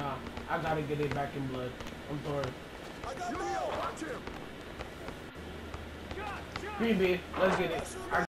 Nah, I gotta get it back in blood. I'm sorry. I got Yo, watch him. Green let's get it. I